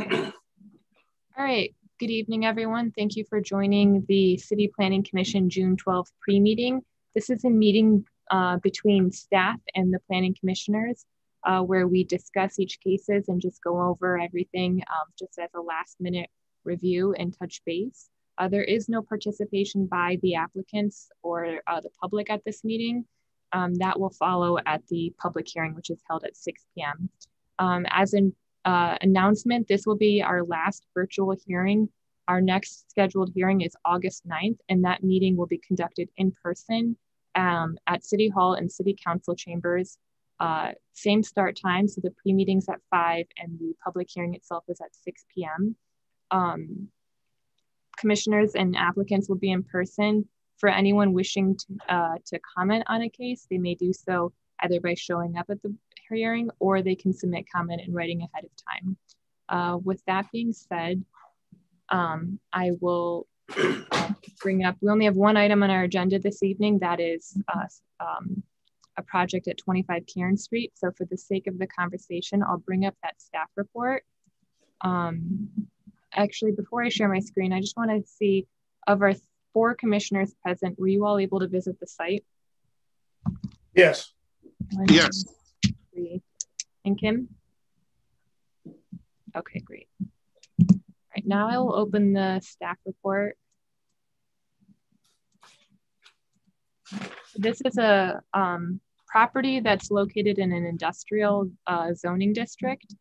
All right. Good evening, everyone. Thank you for joining the City Planning Commission June 12th pre-meeting. This is a meeting uh, between staff and the planning commissioners uh, where we discuss each cases and just go over everything um, just as a last minute review and touch base. Uh, there is no participation by the applicants or uh, the public at this meeting. Um, that will follow at the public hearing, which is held at 6 p.m. Um, as an uh, announcement, this will be our last virtual hearing. Our next scheduled hearing is August 9th, and that meeting will be conducted in person um, at City Hall and City Council chambers. Uh, same start time, so the pre-meeting's at 5 and the public hearing itself is at 6 p.m. Um, commissioners and applicants will be in person. For anyone wishing to, uh, to comment on a case, they may do so either by showing up at the hearing or they can submit comment in writing ahead of time. Uh, with that being said, um, I will bring up, we only have one item on our agenda this evening, that is uh, um, a project at 25 Cairn Street. So for the sake of the conversation, I'll bring up that staff report. Um, actually, before I share my screen, I just want to see of our four commissioners present, were you all able to visit the site? Yes. One, yes. Three. And Kim? Okay, great. All right, now I will open the staff report. This is a um, property that's located in an industrial uh, zoning district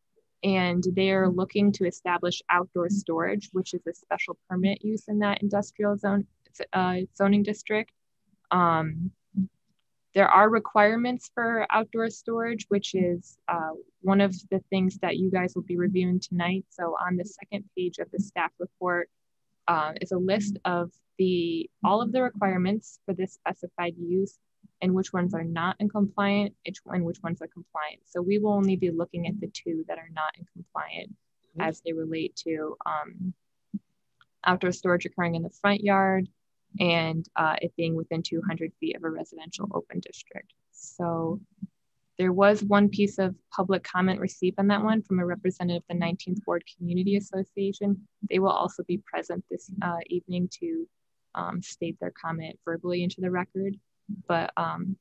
and they are looking to establish outdoor storage, which is a special permit use in that industrial zone uh, zoning district. Um, there are requirements for outdoor storage, which is uh, one of the things that you guys will be reviewing tonight. So on the second page of the staff report uh, is a list of the all of the requirements for this specified use and which ones are not in compliant and which ones are compliant. So we will only be looking at the two that are not in compliant as they relate to um, outdoor storage occurring in the front yard and uh, it being within 200 feet of a residential open district. So there was one piece of public comment received on that one from a representative of the 19th Ward Community Association. They will also be present this uh, evening to um, state their comment verbally into the record. But um,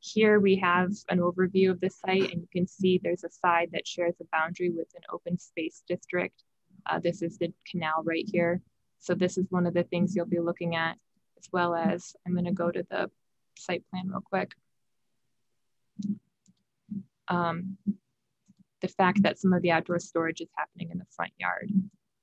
here we have an overview of the site and you can see there's a side that shares a boundary with an open space district. Uh, this is the canal right here. So this is one of the things you'll be looking at as well as I'm gonna go to the site plan real quick. Um, the fact that some of the outdoor storage is happening in the front yard.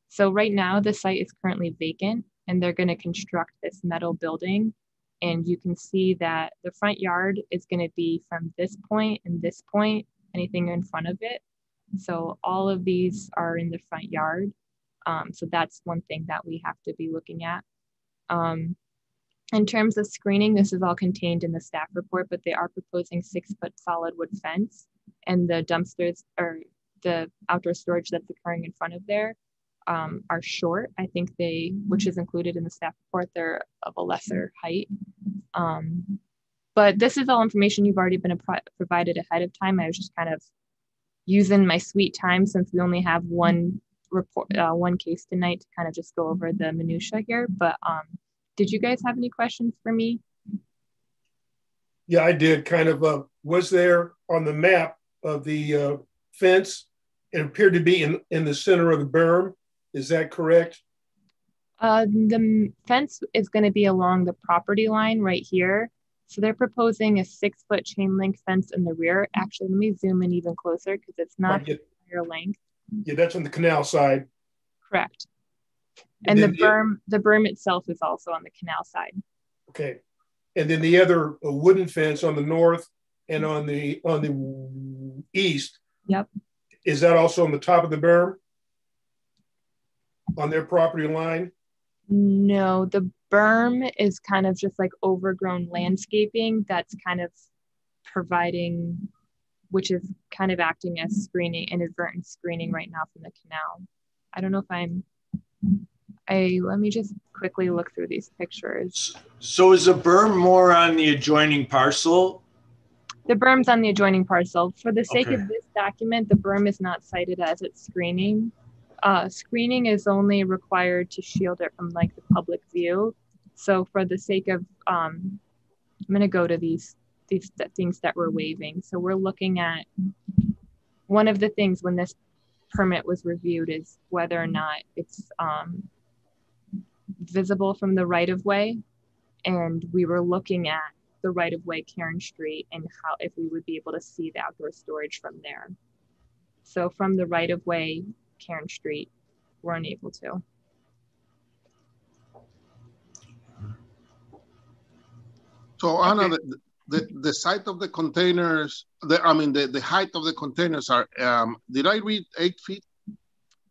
So right now the site is currently vacant and they're gonna construct this metal building and you can see that the front yard is going to be from this point and this point, anything in front of it. So all of these are in the front yard. Um, so that's one thing that we have to be looking at. Um, in terms of screening, this is all contained in the staff report, but they are proposing six foot solid wood fence and the dumpsters or the outdoor storage that's occurring in front of there um, are short. I think they, which is included in the staff report, they're of a lesser height. Um, but this is all information you've already been provided ahead of time. I was just kind of using my sweet time since we only have one report, uh, one case tonight to kind of just go over the minutia here. But um, did you guys have any questions for me? Yeah, I did. Kind of uh, was there on the map of the uh, fence? It appeared to be in in the center of the berm. Is that correct? Uh, the fence is going to be along the property line right here. So they're proposing a six foot chain link fence in the rear. Actually, let me zoom in even closer because it's not your length. Yeah, that's on the canal side. Correct. And, and the berm, the berm itself is also on the canal side. Okay. And then the other wooden fence on the north and on the on the east. Yep. Is that also on the top of the berm? On their property line? No, the berm is kind of just like overgrown landscaping that's kind of providing, which is kind of acting as screening, inadvertent screening right now from the canal. I don't know if I'm, I, let me just quickly look through these pictures. So is the berm more on the adjoining parcel The berm's on the adjoining parcel. For the sake Okay. of this document, the berm is not cited as its screening. Uh, screening is only required to shield it from like the public view. So for the sake of, um, I'm gonna go to these, these th- things that we're waiving. So we're looking at, one of the things when this permit was reviewed is whether or not it's, um, visible from the right of way. And we were looking at the right of way Cairn Street and how if we would be able to see the outdoor storage from there. So from the right of way Cairn Street, we're unable to. So Anna, Okay. the, the, the site of the containers, the, I mean, the, the height of the containers are, um, did I read eight feet?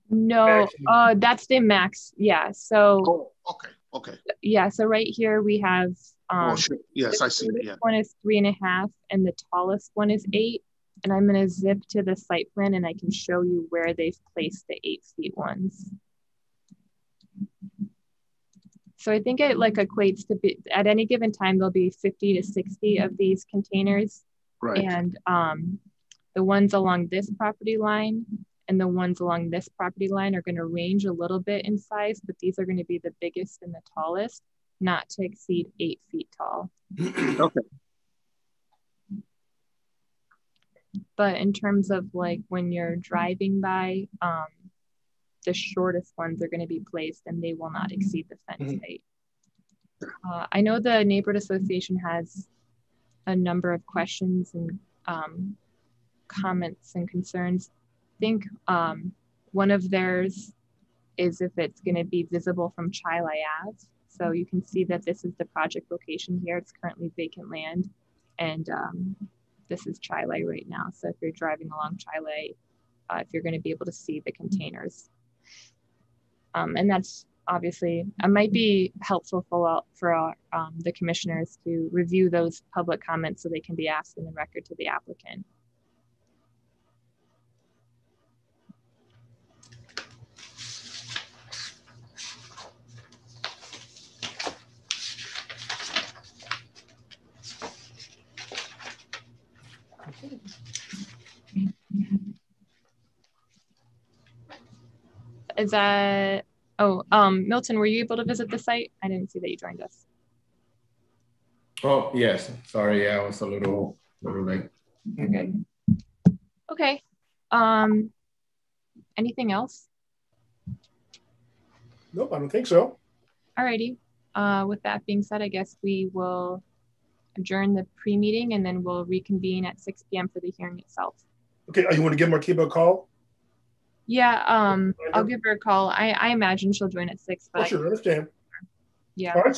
No, uh, that's the max. Yeah. So Oh, okay, okay. yeah. So right here we have. Um, Oh, sure. Yes, the I see, yeah. One is three and a half, and the tallest one is eight. And I'm gonna zip to the site plan, and I can show you where they've placed the eight feet ones. So I think it like equates to be at any given time there'll be 50 to 60 of these containers, Right, and um, the ones along this property line and the ones along this property line are going to range a little bit in size, but these are going to be the biggest and the tallest, not to exceed eight feet tall. okay, But in terms of like when you're driving by, um, the shortest ones are going to be placed and they will not exceed the fence Mhm. height. Uh, I know the neighborhood association has a number of questions and um, comments and concerns. I think um, one of theirs is if it's going to be visible from Chili Ave. So you can see that this is the project location here. It's currently vacant land. And um, this is Chili right now. So if you're driving along Chili, uh, if you're going to be able to see the containers. Um, and that's obviously, it might be helpful for, for our, um, the commissioners to review those public comments so they can be asked in the record to the applicant. Is that, oh, um, Milton, were you able to visit the site? I didn't see that you joined us. Oh, yes. Sorry, yeah, I was a little, little late. You're good. Okay. Um, anything else? Nope, I don't think so. Alrighty. Uh, with that being said, I guess we will adjourn the pre-meeting and then we'll reconvene at 6 p.m. for the hearing itself. Okay, oh, you want to give Markiba a call? Yeah, um, I'll give her a call. I, I imagine she'll join at 6, but Oh, sure, understand. yeah. All right, so